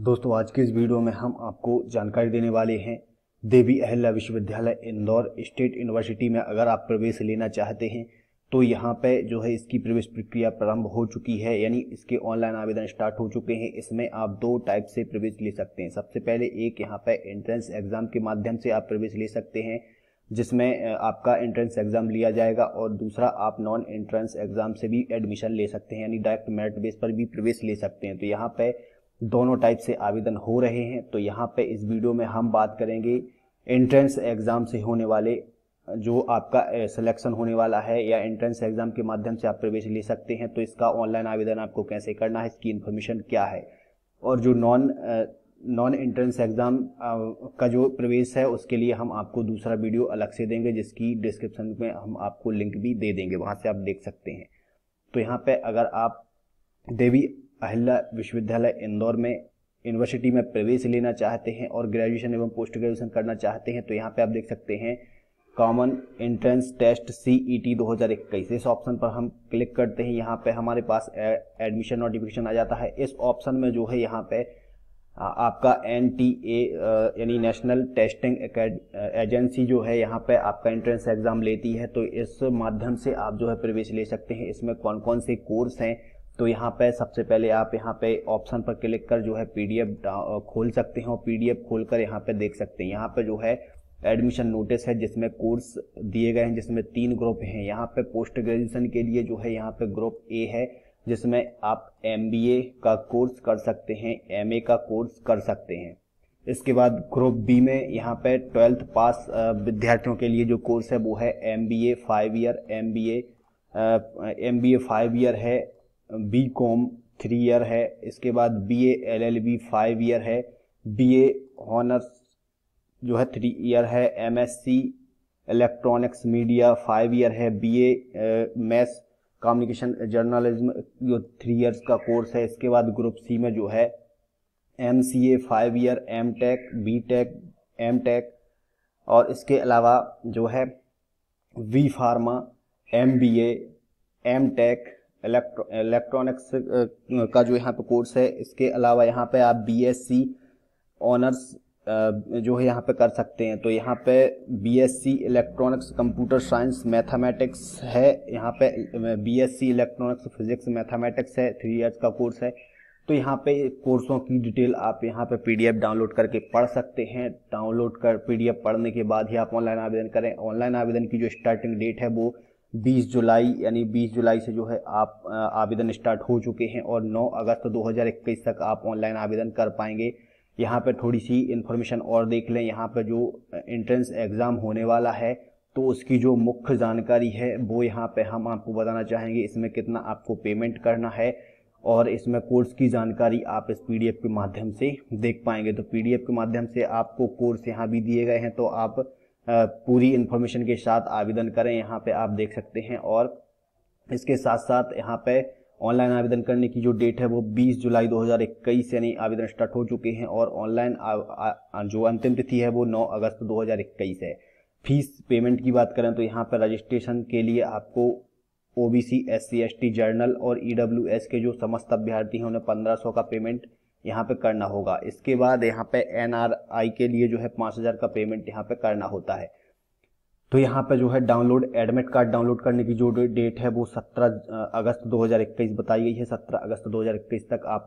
दोस्तों, आज के इस वीडियो में हम आपको जानकारी देने वाले हैं, देवी अहिल्या विश्वविद्यालय इंदौर स्टेट यूनिवर्सिटी में अगर आप प्रवेश लेना चाहते हैं तो यहाँ पे जो है इसकी प्रवेश प्रक्रिया प्रारंभ हो चुकी है, यानी इसके ऑनलाइन आवेदन स्टार्ट हो चुके हैं। इसमें आप दो टाइप से प्रवेश ले सकते हैं। सबसे पहले एक यहाँ पे एंट्रेंस एग्ज़ाम के माध्यम से आप प्रवेश ले सकते हैं, जिसमें आपका एंट्रेंस एग्ज़ाम लिया जाएगा और दूसरा आप नॉन एंट्रेंस एग्ज़ाम से भी एडमिशन ले सकते हैं, यानी डायरेक्ट मेरिट बेस पर भी प्रवेश ले सकते हैं। तो यहाँ पे दोनों टाइप से आवेदन हो रहे हैं। तो यहाँ पे इस वीडियो में हम बात करेंगे एंट्रेंस एग्ज़ाम से होने वाले, जो आपका सिलेक्शन होने वाला है या एंट्रेंस एग्ज़ाम के माध्यम से आप प्रवेश ले सकते हैं। तो इसका ऑनलाइन आवेदन आपको कैसे करना है, इसकी इन्फॉर्मेशन क्या है। और जो नॉन नॉन एंट्रेंस एग्ज़ाम का जो प्रवेश है, उसके लिए हम आपको दूसरा वीडियो अलग से देंगे, जिसकी डिस्क्रिप्शन में हम आपको लिंक भी दे देंगे। वहाँ से आप देख सकते हैं। तो यहाँ पे अगर आप देवी अहिल्या विश्वविद्यालय इंदौर में यूनिवर्सिटी में प्रवेश लेना चाहते हैं और ग्रेजुएशन एवं पोस्ट ग्रेजुएशन करना चाहते हैं तो यहाँ पे आप देख सकते हैं common entrance test C E T दो हज़ार इक्कीस। इस ऑप्शन पर हम क्लिक करते हैं। यहाँ पे हमारे पास एडमिशन नोटिफिकेशन आ जाता है। इस ऑप्शन में जो है, यहाँ पे आपका एन टी ए यानी नेशनल टेस्टिंग एजेंसी जो है, यहाँ पे आपका एंट्रेंस एग्ज़ाम लेती है। तो इस माध्यम से आप जो है प्रवेश ले सकते हैं। इसमें कौन कौन से कोर्स हैं? तो यहाँ पे सबसे पहले आप यहाँ पे ऑप्शन पर क्लिक कर जो है पीडीएफ खोल सकते हैं। और पीडीएफ खोल कर यहाँ पे देख सकते हैं। यहाँ पे जो है एडमिशन नोटिस है, जिसमें कोर्स दिए गए हैं, जिसमें तीन ग्रुप हैं। यहाँ पे पोस्ट ग्रेजुएशन के लिए जो है यहाँ पे ग्रुप ए है, जिसमें आप एमबीए का कोर्स कर सकते हैं एमए का कोर्स कर सकते हैं। इसके बाद ग्रुप बी में यहाँ पे ट्वेल्थ पास विद्यार्थियों के लिए जो कोर्स है, वो है M B A five year M B M B A five year है बी कॉम थ्री ईयर है, इसके बाद B A L L B five year है बी ए ऑनर्स जो है थ्री ईयर है M S C electronics media five year है B A maths communication journalism जो थ्री ईयर्स का कोर्स है, इसके बाद ग्रुप सी में जो है M C A five year M tech B tech M tech और इसके अलावा जो है V pharma M B A M tech electronics का जो यहाँ पे कोर्स है, इसके अलावा यहाँ पे आप बी एस सी ऑनर्स जो है यहाँ पे कर सकते हैं। तो यहाँ पे BSc electronics, computer science, mathematics है। यहाँ पे बीएससी इलेक्ट्रॉनिक्स, फिजिक्स, मैथमेटिक्स है, थ्री इयर्स का कोर्स है। तो यहाँ पे कोर्सों की डिटेल आप यहाँ पे पीडीएफ डाउनलोड करके पढ़ सकते हैं। डाउनलोड कर पीडीएफ पढ़ने के बाद ही आप ऑनलाइन आवेदन करें। ऑनलाइन आवेदन की जो स्टार्टिंग डेट है वो 20 जुलाई, यानी 20 जुलाई से जो है आप आवेदन स्टार्ट हो चुके हैं और 9 अगस्त 2021 तक आप ऑनलाइन आवेदन कर पाएँगे। यहाँ पर थोड़ी सी इन्फॉर्मेशन और देख लें, यहाँ पर जो एंट्रेंस एग्ज़ाम होने वाला है तो उसकी जो मुख्य जानकारी है, वो यहाँ पे हम आपको बताना चाहेंगे, इसमें कितना आपको पेमेंट करना है और इसमें कोर्स की जानकारी आप इस पीडीएफ के माध्यम से देख पाएँगे। तो पीडीएफ के माध्यम से आपको कोर्स यहाँ भी दिए गए हैं तो आप पूरी इन्फॉर्मेशन के साथ आवेदन करें, यहाँ पे आप देख सकते हैं। और इसके साथ साथ यहाँ पे ऑनलाइन आवेदन करने की जो डेट है, वो 20 जुलाई 2021 यानी आवेदन स्टार्ट हो चुके हैं और ऑनलाइन जो अंतिम तिथि है, वो 9 अगस्त 2021 है। फ़ीस पेमेंट की बात करें तो यहाँ पर रजिस्ट्रेशन के लिए आपको O B S C S T general और ई डब्ल्यू एस के जो समस्त अभ्यर्थी हैं, उन्हें पंद्रह सौ का पेमेंट यहाँ पे करना होगा। इसके बाद यहाँ पे एन आर आई के लिए जो है पाँच हज़ार का पेमेंट यहाँ पे करना होता है। तो यहाँ पे जो है डाउनलोड एडमिट कार्ड डाउनलोड करने की जो डेट है वो 17 अगस्त 2021 बताई गई है। 17 अगस्त 2021 तक आप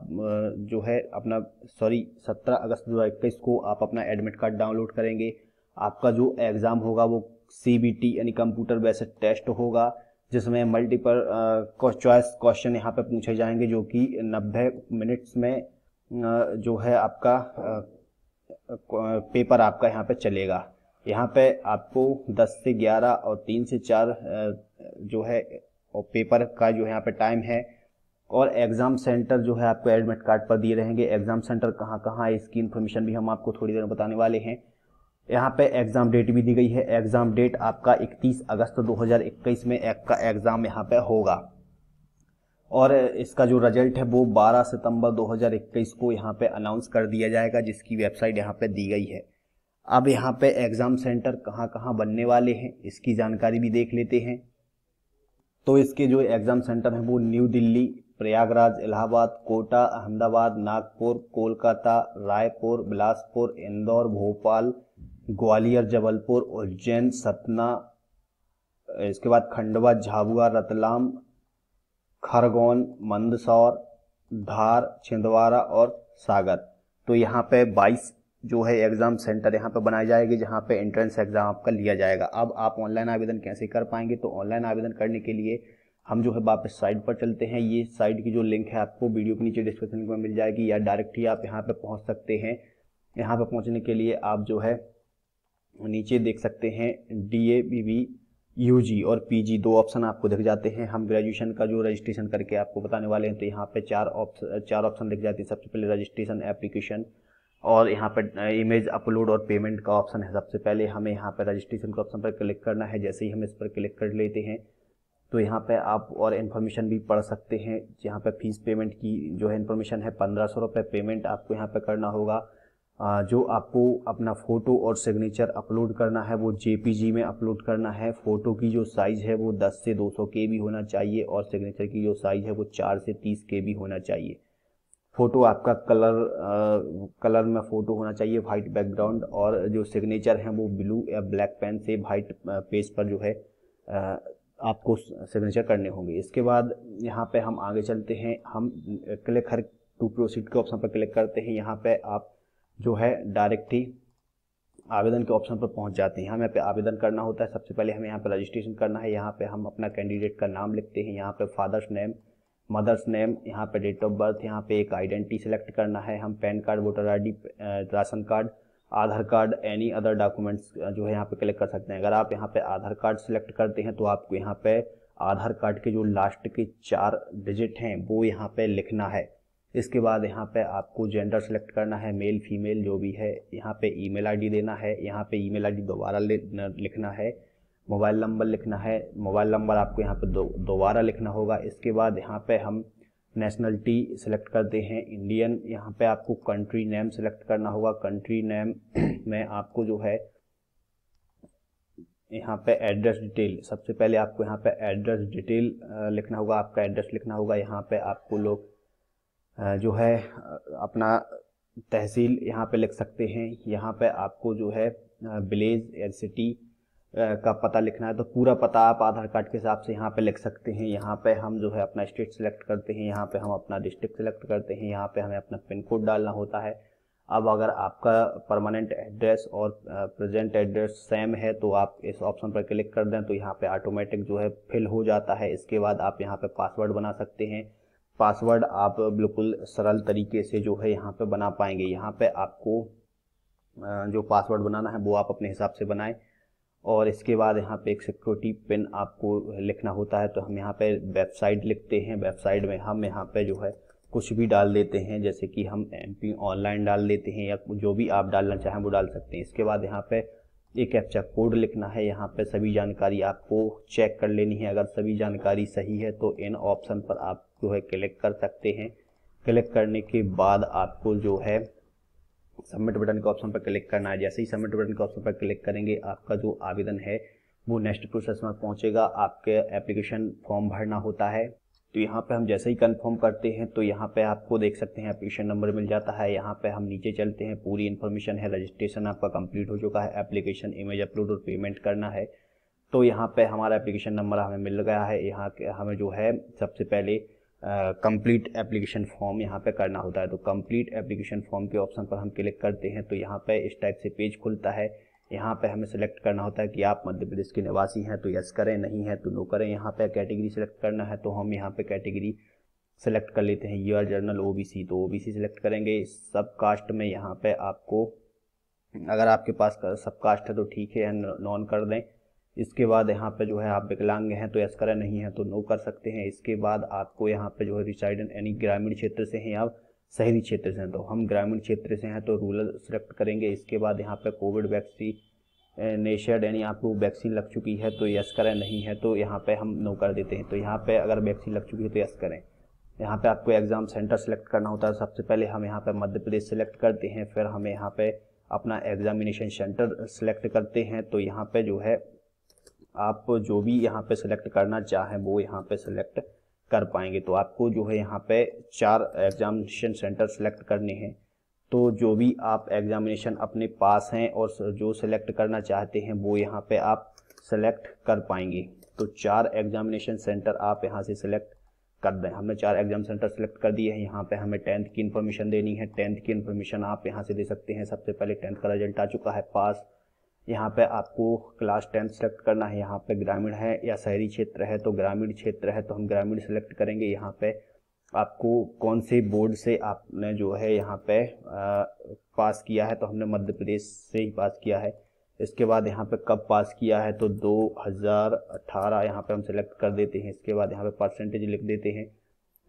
जो है अपना सॉरी 17 अगस्त 2021 को आप अपना एडमिट कार्ड डाउनलोड करेंगे। आपका जो एग्ज़ाम होगा वो सीबीटी यानी कंप्यूटर बेस्ड टेस्ट होगा, जिसमें मल्टीपल चॉइस क्वेश्चन यहाँ पे पूछे जाएँगे, जो कि नब्बे मिनट्स में जो है आपका पेपर आपका यहाँ पे चलेगा। यहाँ पे आपको 10 से 11 और 3 से 4 जो है और पेपर का जो यहाँ पे टाइम है। और एग्ज़ाम सेंटर जो है आपको एडमिट कार्ड पर दिए रहेंगे। एग्ज़ाम सेंटर कहाँ कहाँ है, इसकी इन्फॉर्मेशन भी हम आपको थोड़ी देर में बताने वाले हैं। यहाँ पे एग्ज़ाम डेट भी दी गई है। एग्ज़ाम डेट आपका 31 अगस्त 2021 में एक का एग्ज़ाम यहाँ पे होगा। और इसका जो रिज़ल्ट है वो 12 सितंबर 2021 को यहाँ पे अनाउंस कर दिया जाएगा, जिसकी वेबसाइट यहाँ पे दी गई है। अब यहाँ पे एग्ज़ाम सेंटर कहाँ कहाँ बनने वाले हैं, इसकी जानकारी भी देख लेते हैं। तो इसके जो एग्ज़ाम सेंटर हैं वो न्यू दिल्ली प्रयागराज, इलाहाबाद, कोटा, अहमदाबाद, नागपुर, कोलकाता, रायपुर, बिलासपुर, इंदौर, भोपाल, ग्वालियर, जबलपुर, उज्जैन, सतना, इसके बाद खंडवा, झाबुआ, रतलाम खरगोन, मंदसौर, धार, छिंदवाड़ा और सागर। तो यहाँ पे 22 जो है एग्ज़ाम सेंटर यहाँ पे बनाए जाएँगे, जहाँ पे एंट्रेंस एग्ज़ाम आपका लिया जाएगा। अब आप ऑनलाइन आवेदन कैसे कर पाएँगे? तो ऑनलाइन आवेदन करने के लिए हम जो है वापस साइट पर चलते हैं। ये साइट की जो लिंक है आपको वीडियो के नीचे डिस्क्रिप्शन में मिल जाएगी, या डायरेक्ट ही आप यहाँ पे पहुँच सकते हैं। यहाँ पे पहुँचने के लिए आप जो है नीचे देख सकते हैं D A B U G और पी जी दो ऑप्शन आपको दिख जाते हैं। हम ग्रेजुएशन का जो रजिस्ट्रेशन करके आपको बताने वाले हैं तो यहाँ पे चार ऑप्शन चार ऑप्शन दिख जाती है। सबसे पहले रजिस्ट्रेशन एप्लीकेशन और यहाँ पर इमेज अपलोड और पेमेंट का ऑप्शन है। सबसे पहले हमें यहाँ पर रजिस्ट्रेशन के ऑप्शन पर क्लिक करना है। जैसे ही हम इस पर क्लिक कर लेते हैं तो यहाँ पे आप और इन्फॉर्मेशन भी पढ़ सकते हैं। यहाँ पे फ़ीस पेमेंट की जो है इन्फॉर्मेशन है, पंद्रह सौ रुपये पेमेंट आपको यहाँ पे करना होगा। जो आपको अपना फ़ोटो और सिग्नेचर अपलोड करना है वो जेपीजी में अपलोड करना है। फ़ोटो की जो साइज़ है वो 10 से 200 के बी होना चाहिए और सिग्नेचर की जो साइज़ है वो 4 से 30 के बी होना चाहिए। फ़ोटो आपका कलर आ, कलर में फ़ोटो होना चाहिए वाइट बैकग्राउंड और जो सिग्नेचर है वो ब्लू या ब्लैक पेन से वाइट पेज पर जो है आ, आपको सिग्नेचर करने होंगे। इसके बाद यहाँ पे हम आगे चलते हैं। हम क्लिक हर टू प्रोसीड के ऑप्शन पर क्लिक करते हैं। यहाँ पे आप जो है डायरेक्ट ही आवेदन के ऑप्शन पर पहुँच जाते हैं। हमें पे आवेदन करना होता है। सबसे पहले हमें यहाँ पे रजिस्ट्रेशन करना है। यहाँ पे हम अपना कैंडिडेट का नाम लिखते हैं। यहाँ पे फादर्स नेम मदर्स नेम यहाँ पे डेट ऑफ़ बर्थ यहाँ पे एक आइडेंटिटी सेलेक्ट करना है। हम PAN card voter ID ration card, Aadhaar card any other documents जो है यहाँ पे कलेक्ट कर सकते हैं। अगर आप यहाँ पे आधार कार्ड सेलेक्ट करते हैं तो आपको यहाँ पे आधार कार्ड के जो लास्ट के चार डिजिट हैं, वो यहाँ पे लिखना है। इसके बाद यहाँ पे आपको जेंडर सेलेक्ट करना है मेल फीमेल जो भी है, यहाँ पे ईमेल आईडी देना है, यहाँ पे ईमेल आईडी दोबारा लिखना है मोबाइल नंबर लिखना है मोबाइल नंबर आपको यहाँ पे दोबारा लिखना होगा। इसके बाद यहाँ पे हम नेशनलिटी सेलेक्ट करते हैं इंडियन यहाँ पे आपको कंट्री नेम सेलेक्ट करना होगा। कंट्री नेम में आपको जो है, यहाँ पे एड्रेस डिटेल सबसे पहले आपको यहाँ पे एड्रेस डिटेल लिखना होगा, आपका एड्रेस लिखना होगा, यहाँ पे आपको लोग जो है अपना तहसील यहाँ पे लिख सकते हैं। यहाँ पे आपको जो है विलेज या सिटी का पता लिखना है तो पूरा पता आप आधार कार्ड के हिसाब से यहाँ पे लिख सकते हैं। यहाँ पे हम जो है, अपना स्टेट सेलेक्ट करते हैं। यहाँ पे हम अपना डिस्ट्रिक्ट सेलेक्ट करते हैं। यहाँ पे हमें अपना पिन कोड डालना होता है। अब अगर आपका परमानेंट एड्रेस और प्रेजेंट एड्रेस सेम है तो आप इस ऑप्शन पर क्लिक कर दें तो यहाँ पे ऑटोमेटिक जो है, फिल हो जाता है। इसके बाद आप यहाँ पे पासवर्ड बना सकते हैं। पासवर्ड आप बिल्कुल सरल तरीके से जो है यहाँ पे बना पाएँगे। यहाँ पे आपको जो पासवर्ड बनाना है वो आप अपने हिसाब से बनाएँ। और इसके बाद यहाँ पे एक सिक्योरिटी पिन आपको लिखना होता है तो हम यहाँ पे वेबसाइट लिखते हैं। वेबसाइट में हम यहाँ पे जो है कुछ भी डाल देते हैं, जैसे कि हम एमपी ऑनलाइन डाल देते हैं या जो भी आप डालना चाहें वो डाल सकते हैं। इसके बाद यहाँ पे एक कैप्चा कोड लिखना है। यहाँ पे सभी जानकारी आपको चेक कर लेनी है। अगर सभी जानकारी सही है तो इन ऑप्शन पर आप जो है क्लिक कर सकते हैं। क्लिक करने के बाद आपको जो है सबमिट बटन के ऑप्शन पर क्लिक करना है। जैसे ही सबमिट बटन के ऑप्शन पर क्लिक करेंगे, आपका जो आवेदन है, वो नेक्स्ट प्रोसेस में पहुंचेगा। आपके एप्लीकेशन फॉर्म भरना होता है। तो यहाँ पे हम जैसे ही कंफर्म करते हैं तो यहाँ पे आपको देख सकते हैं एप्लीकेशन नंबर मिल जाता है। यहाँ पे हम नीचे चलते हैं, पूरी इन्फॉर्मेशन है रजिस्ट्रेशन आपका कंप्लीट हो चुका है एप्लीकेशन इमेज अपलोड और पेमेंट करना है। तो यहाँ पे हमारा एप्लीकेशन नंबर हमें मिल गया है। यहाँ हमें जो है, सबसे पहले कंप्लीट एप्लीकेशन फॉर्म यहाँ पे करना होता है। तो कंप्लीट एप्लीकेशन फॉर्म के ऑप्शन पर हम क्लिक करते हैं तो यहाँ पे इस टाइप से पेज खुलता है। यहाँ पे हमें सेलेक्ट करना होता है कि आप मध्य प्रदेश के निवासी हैं तो यस करें, नहीं है तो नो करें। यहाँ पे कैटेगरी सेलेक्ट करना है तो हम यहाँ पे कैटेगरी सेलेक्ट कर लेते हैं। यूआर जर्नल ओबीसी तो ओबीसी सेलेक्ट करेंगे। सब कास्ट में यहाँ पे आपको, अगर आपके पास सब कास्ट है तो ठीक है नॉन कर दें। इसके बाद यहाँ पे जो है आप विकलांग हैं तो यस करें नहीं है तो नो कर सकते हैं। इसके बाद आपको यहाँ पे जो है रिसाइड यानी ग्रामीण क्षेत्र से हैं आप, शहरी क्षेत्र से हैं। तो हम ग्रामीण क्षेत्र से हैं तो रूरल सेलेक्ट करेंगे। इसके बाद यहाँ पे कोविड वैक्सीन नेशड यानी आपको वैक्सीन लग चुकी है तो यस करें नहीं है तो यहाँ पे हम नो कर देते हैं। तो यहाँ पे अगर वैक्सीन लग चुकी है तो यस करें यहाँ पे आपको एग्ज़ाम सेंटर सेलेक्ट करना होता है। सबसे पहले हम यहाँ पे मध्य प्रदेश सेलेक्ट करते हैं, फिर हमें यहाँ पे अपना एग्जामिनेशन सेंटर सेलेक्ट करते हैं। तो यहाँ पे जो है आप जो भी यहाँ पे सिलेक्ट करना चाहें, वो यहाँ पे सिलेक्ट कर पाएँगे। तो आपको जो है यहाँ पे चार एग्जामिनेशन सेंटर सेलेक्ट करने हैं। तो जो भी आप एग्जामिनेशन अपने पास हैं और जो सिलेक्ट करना चाहते हैं, वो यहाँ पे आप सेलेक्ट कर पाएँगे। तो चार एग्जामिनेशन सेंटर आप यहाँ से सिलेक्ट कर दें। हमने चार एग्ज़ाम सेंटर सेलेक्ट कर दिए हैं। यहाँ पे हमें टेंथ की इन्फॉर्मेशन देनी है। टेंथ की इन्फॉर्मेशन आप यहाँ से दे सकते हैं। सबसे पहले टेंथ का रिज़ल्ट आ चुका है पास यहाँ पे आपको क्लास टेन सेलेक्ट करना है, यहाँ पे ग्रामीण है या शहरी क्षेत्र है तो ग्रामीण क्षेत्र है तो हम ग्रामीण सेलेक्ट करेंगे। यहाँ पे आपको कौन से बोर्ड से आपने जो है यहाँ पे पास किया है तो हमने मध्य प्रदेश से ही पास किया है। इसके बाद यहाँ पे कब पास किया है तो 2018 यहाँ पे हम सेलेक्ट कर देते हैं। इसके बाद यहाँ पे परसेंटेज लिख देते हैं।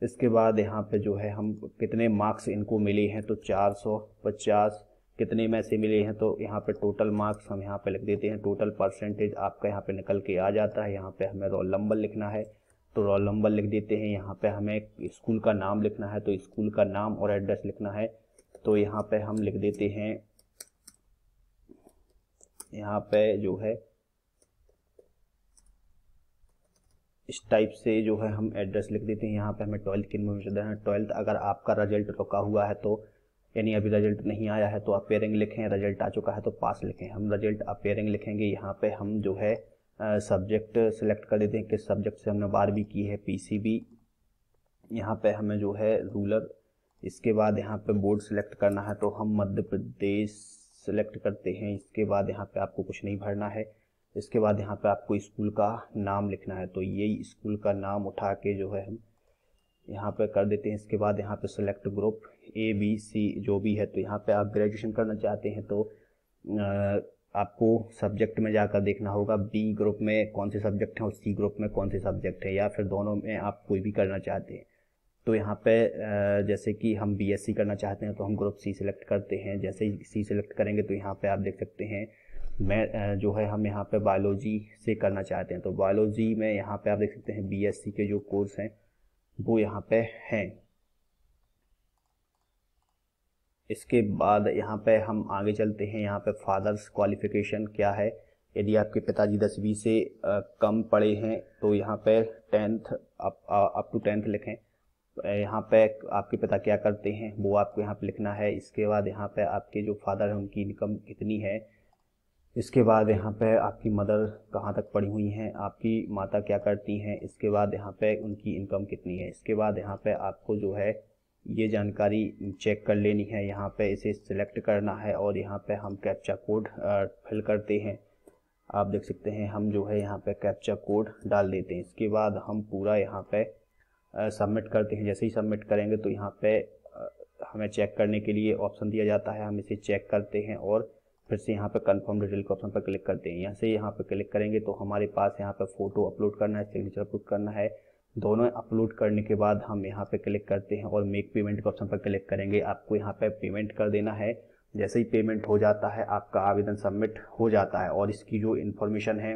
इसके बाद यहाँ पे जो है हम कितने मार्क्स इनको मिले हैं तो 450 कितने में से मिले हैं तो यहाँ पे टोटल मार्क्स हम यहाँ पे लिख देते हैं। टोटल परसेंटेज आपका यहाँ पे निकल के आ जाता है। यहाँ पे हमें रोल नंबर लिखना है। तो रोल नंबर लिख देते हैं। यहाँ पे हमें स्कूल का नाम लिखना है तो स्कूल का नाम और एड्रेस लिखना है। तो यहाँ पे हम लिख देते हैं। यहाँ पे जो है, इस टाइप से जो है हम एड्रेस लिख देते हैं। यहाँ पे हमें ट्वेल्थ की इन्फॉर्मेशन देना है। ट्वेल्थ अगर आपका रिज़ल्ट रुका हुआ है तो यानी अभी रिज़ल्ट नहीं आया है तो अपेयरिंग लिखें रिज़ल्ट आ चुका है तो पास लिखें। हम रिज़ल्ट अपेयरिंग लिखेंगे, यहाँ पे हम जो है सब्जेक्ट सेलेक्ट कर देते हैं किस सब्जेक्ट से हमने बारहवीं की है पीसीबी यहाँ पे हमें जो है रूलर इसके बाद यहाँ पे बोर्ड सेलेक्ट करना है तो हम मध्य प्रदेश सेलेक्ट करते हैं। इसके बाद यहाँ पे आपको कुछ नहीं भरना है। इसके बाद यहाँ पे आपको स्कूल का नाम लिखना है। तो यही स्कूल का नाम उठा के जो है हम यहाँ पे कर देते हैं। इसके बाद यहाँ पे select group A B C जो भी है तो यहाँ पे आप ग्रेजुएशन करना चाहते हैं तो आपको सब्जेक्ट में जाकर देखना होगा बी ग्रुप में कौन से सब्जेक्ट हैं और सी ग्रुप में कौन से सब्जेक्ट हैं या फिर दोनों में आप कोई भी करना चाहते हैं। तो यहाँ पे जैसे कि हम बीएससी करना चाहते हैं तो हम ग्रुप सी सिलेक्ट करते हैं। जैसे ही सी सिलेक्ट करेंगे तो यहाँ पे आप देख सकते हैं, मैं जो है हम यहाँ पे बायोलॉजी से करना चाहते हैं। तो बायोलॉजी में यहाँ पे आप देख सकते हैं बीएससी के जो कोर्स हैं, वो यहाँ पे हैं। इसके बाद यहाँ पे हम आगे चलते हैं। यहाँ पे फादर्स क्वालिफिकेशन क्या है? यदि आपके पिताजी दसवीं से कम पढ़े हैं तो यहाँ पे tenth, up up to tenth लिखें। यहाँ पे आपके पिता क्या करते हैं? वो आपको यहाँ पे लिखना है। इसके बाद यहाँ पे आपके जो फादर हैं, उनकी इनकम कितनी है? इसके बाद यहाँ पे आपकी मदर कहाँ तक पढ़ी हुई हैं? आपकी माता क्या करती हैं? इसके बाद यहाँ पे उनकी इनकम कितनी है? इसके बाद यहाँ पे आपको जो है ये जानकारी चेक कर लेनी है, यहाँ पे इसे सिलेक्ट करना है और यहाँ पे हम कैप्चा कोड फिल करते हैं। आप देख सकते हैं, हम जो है यहाँ पे कैप्चा कोड डाल देते हैं। इसके बाद हम पूरा यहाँ पे सबमिट करते हैं। जैसे ही सबमिट करेंगे तो यहाँ पे हमें चेक करने के लिए ऑप्शन दिया जाता है। हम इसे चेक करते हैं और फिर से यहाँ पे कंफर्म डिटेल के ऑप्शन पर क्लिक करते हैं। यहाँ से यहाँ पे क्लिक करेंगे तो हमारे पास यहाँ पे फ़ोटो अपलोड करना है सिग्नेचर अपलोड करना है। दोनों अपलोड करने के बाद हम यहाँ पे क्लिक करते हैं और मेक पेमेंट के ऑप्शन पर क्लिक करेंगे। आपको यहाँ पे पेमेंट कर देना है। जैसे ही पेमेंट हो जाता है, आपका आवेदन सबमिट हो जाता है और इसकी जो इन्फॉर्मेशन है,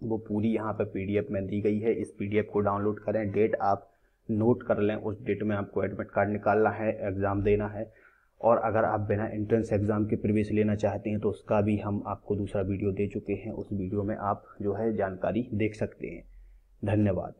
वो पूरी यहाँ पे पीडीएफ में दी गई है। इस पीडीएफ को डाउनलोड करें। डेट आप नोट कर लें। उस डेट में आपको एडमिट कार्ड निकालना है एग्ज़ाम देना है। और अगर आप बिना एंट्रेंस एग्ज़ाम के प्रवेश लेना चाहते हैं तो उसका भी हम आपको दूसरा वीडियो दे चुके हैं। उस वीडियो में आप जो है जानकारी देख सकते हैं। धन्यवाद।